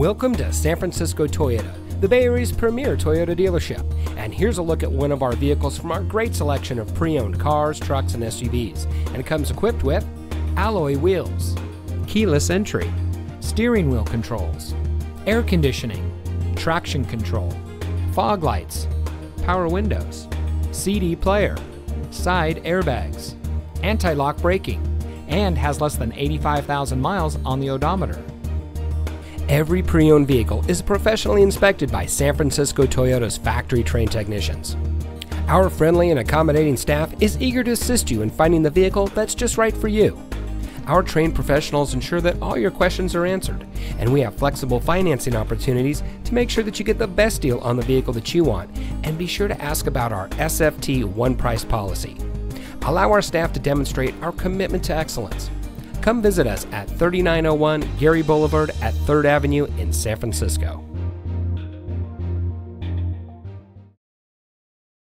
Welcome to San Francisco Toyota, the Bay Area's premier Toyota dealership. And here's a look at one of our vehicles from our great selection of pre owned cars, trucks, and SUVs. And it comes equipped with alloy wheels, keyless entry, steering wheel controls, air conditioning, traction control, fog lights, power windows, CD player, side airbags, anti lock braking, and has less than 85,000 miles on the odometer. Every pre owned vehicle is professionally inspected by San Francisco Toyota's factory trained technicians. Our friendly and accommodating staff is eager to assist you in finding the vehicle that's just right for you. Our trained professionals ensure that all your questions are answered, and we have flexible financing opportunities to make sure that you get the best deal on the vehicle that you want. And be sure to ask about our SFT one price policy. Allow our staff to demonstrate our commitment to excellence. Come visit us at 3901 Geary Boulevard at 3rd Avenue in San Francisco.